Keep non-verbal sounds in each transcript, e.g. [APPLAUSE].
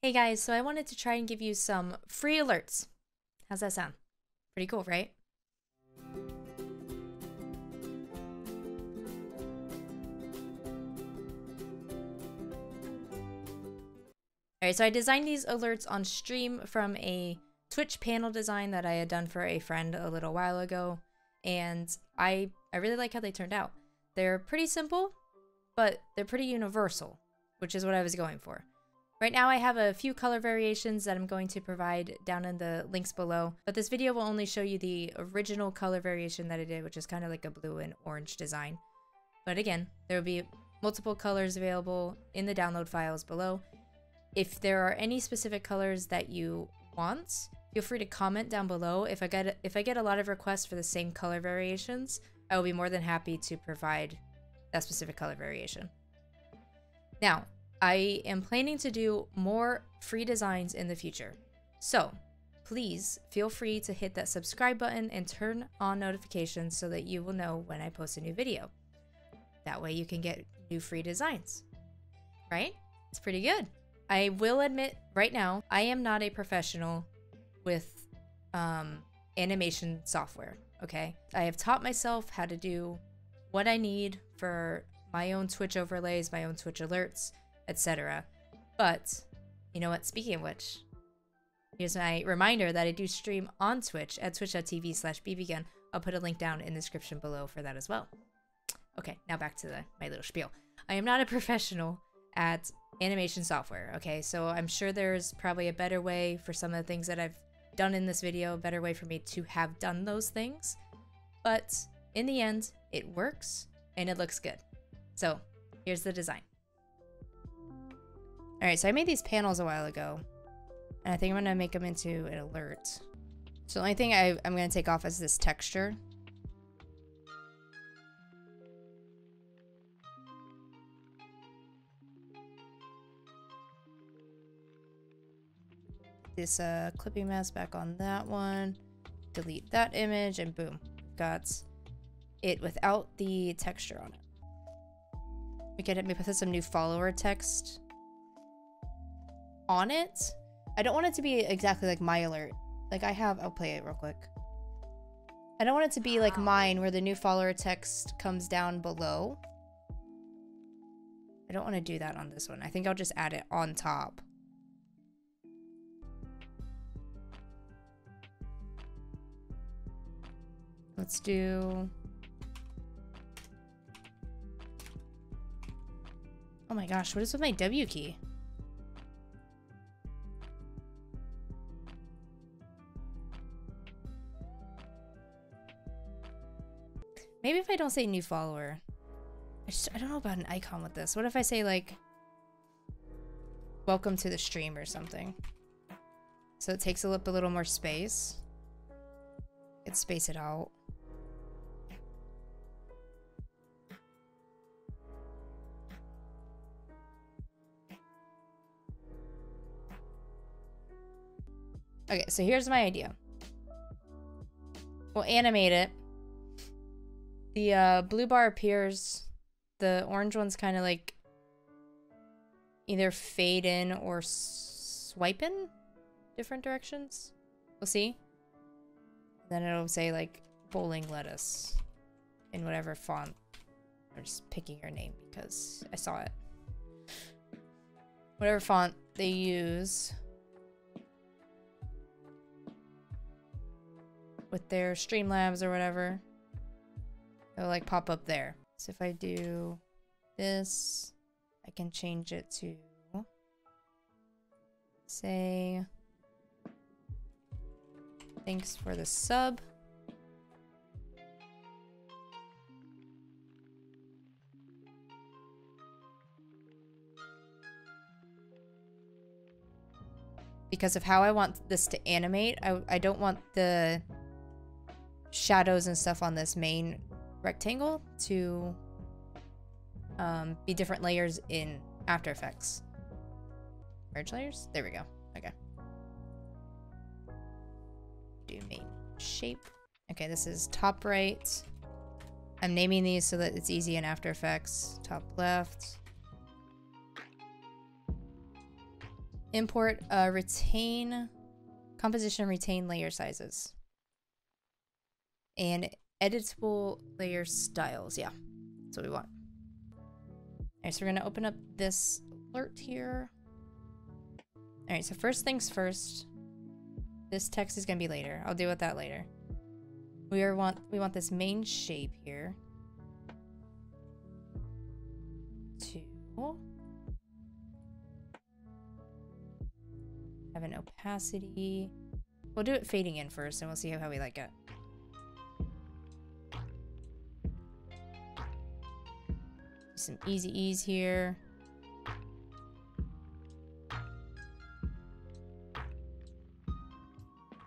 Hey guys, so I wanted to try and give you some free alerts. How's that sound? Pretty cool, right? Alright, so I designed these alerts on stream from a Twitch panel design that I had done for a friend a little while ago, and I, I really like how they turned out. They're pretty simple, but they're pretty universal, which is what I was going for. Right now I have a few color variations that I'm going to provide down in the links below, but this video will only show you the original color variation that I did, which is kind of like a blue and orange design. But again, there will be multiple colors available in the download files below. If there are any specific colors that you want, feel free to comment down below. If I get if I get a lot of requests for the same color variations, I will be more than happy to provide that specific color variation. Now, I am planning to do more free designs in the future. So please feel free to hit that subscribe button and turn on notifications so that you will know when I post a new video. That way you can get new free designs. Right? It's pretty good. I will admit right now, I am not a professional with um, animation software. Okay. I have taught myself how to do what I need for my own Twitch overlays, my own Twitch alerts, etc. But, you know what? Speaking of which, here's my reminder that I do stream on Twitch at twitch.tv slash bbgun. I'll put a link down in the description below for that as well. Okay, now back to the, my little spiel. I am not a [LAUGHS] professional at animation software, okay? So I'm sure there's probably a better way for some of the things that I've done in this video, a better way for me to have done those things. But in the end, it works and it looks good. So here's the design. Alright, so I made these panels a while ago. And I think I'm going to make them into an alert. So the only thing I, I'm going to take off is this texture. This uh, clipping mask back on that one. Delete that image and boom. Got it without the texture on it. We can maybe put some new follower text on it. I don't want it to be exactly like my alert. Like I have, I'll play it real quick. I don't want it to be like mine where the new follower text comes down below. I don't want to do that on this one. I think I'll just add it on top. Let's do... Oh my gosh, what is with my W key? Don't say new follower. I just I don't know about an icon with this. What if I say like welcome to the stream or something? So it takes up a little more space. It space it out. Okay, so here's my idea. We'll animate it the uh, blue bar appears. The orange one's kind of like either fade in or swipe in different directions. We'll see. Then it'll say like bowling lettuce in whatever font. I'm just picking your name because I saw it. Whatever font they use with their Streamlabs or whatever. It'll like pop up there. So if I do this, I can change it to say thanks for the sub. Because of how I want this to animate, I, I don't want the shadows and stuff on this main rectangle to um, be different layers in After Effects. Merge layers? There we go. Okay. Do main shape. Okay, this is top right. I'm naming these so that it's easy in After Effects. Top left. import uh, retain composition retain layer sizes and editable layer styles. Yeah, that's what we want. Alright, so we're gonna open up this alert here. Alright, so first things first. This text is gonna be later. I'll deal with that later. We are want we want this main shape here. To have an opacity. We'll do it fading in first and we'll see how, how we like it. Some easy ease here. It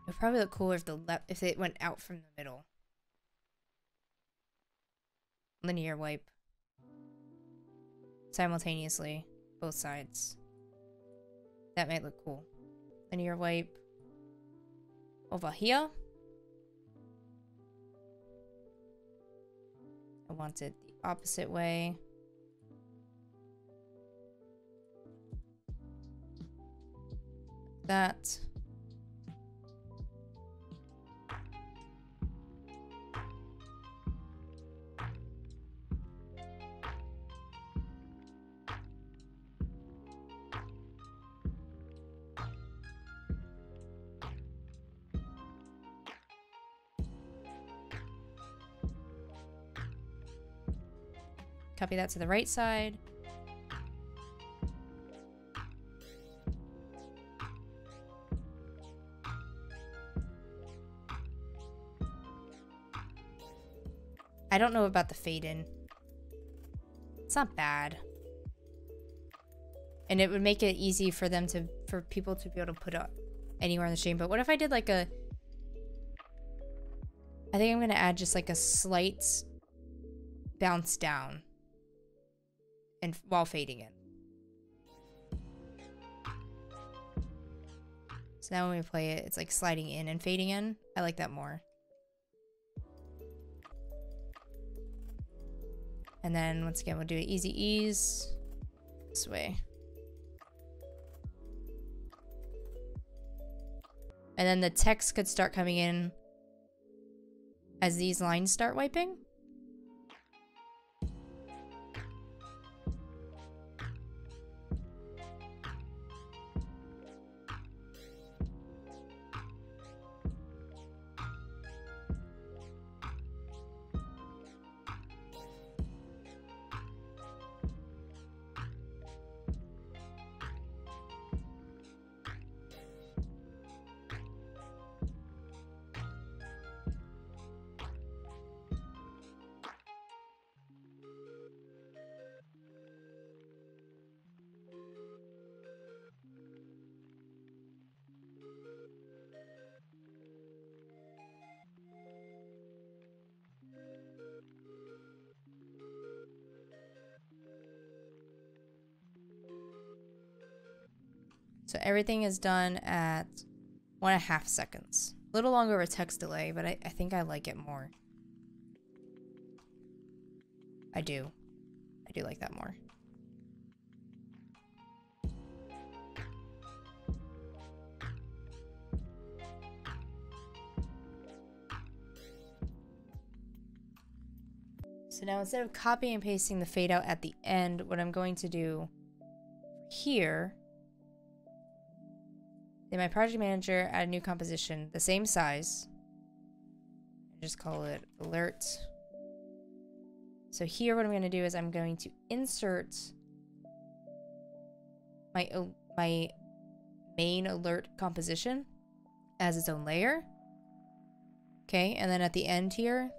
would probably look cooler if the left if it went out from the middle. Linear wipe. Simultaneously, both sides. That might look cool. Linear wipe over here. I want it the opposite way. That. Copy that to the right side. I don't know about the fade in. It's not bad. And it would make it easy for them to, for people to be able to put up anywhere on the stream. But what if I did like a, I think I'm going to add just like a slight bounce down and while fading in. So now when we play it, it's like sliding in and fading in. I like that more. And then once again, we'll do an easy ease this way. And then the text could start coming in as these lines start wiping. So everything is done at one and a half seconds. A little longer of a text delay, but I, I think I like it more. I do. I do like that more. So now instead of copying and pasting the fade out at the end, what I'm going to do here in my project manager, add a new composition, the same size. Just call it alert. So here what I'm going to do is I'm going to insert my, my main alert composition as its own layer. Okay, and then at the end here,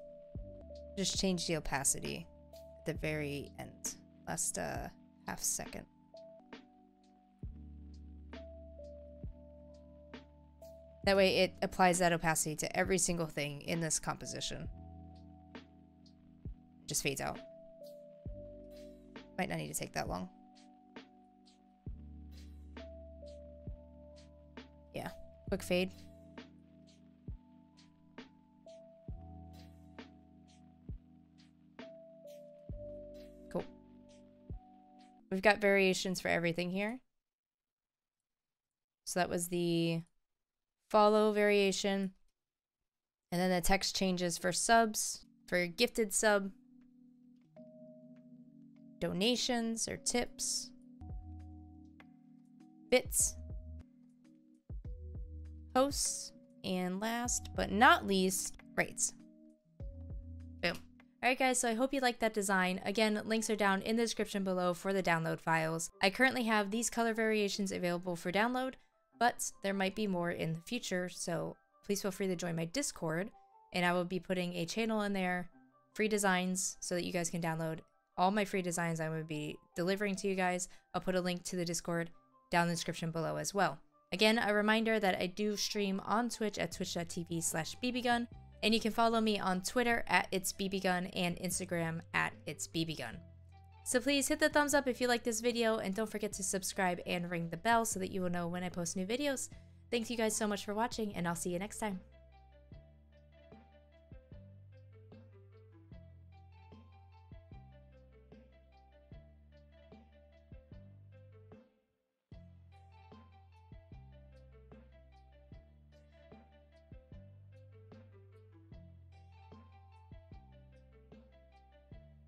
just change the opacity at the very end, last uh, half second. That way it applies that opacity to every single thing in this composition. Just fades out. Might not need to take that long. Yeah, quick fade. Cool. We've got variations for everything here. So that was the follow variation. And then the text changes for subs, for your gifted sub, donations or tips, bits, hosts, and last but not least, raids. Boom. Alright guys, so I hope you liked that design. Again, links are down in the description below for the download files. I currently have these color variations available for download, but there might be more in the future, so please feel free to join my Discord, and I will be putting a channel in there, free designs, so that you guys can download all my free designs I'm going to be delivering to you guys. I'll put a link to the Discord down in the description below as well. Again, a reminder that I do stream on Twitch at twitch.tv slash bbgun, and you can follow me on Twitter at it's bbgun and Instagram at it's bbgun. So please hit the thumbs up if you like this video, and don't forget to subscribe and ring the bell so that you will know when I post new videos. Thanks you guys so much for watching, and I'll see you next time.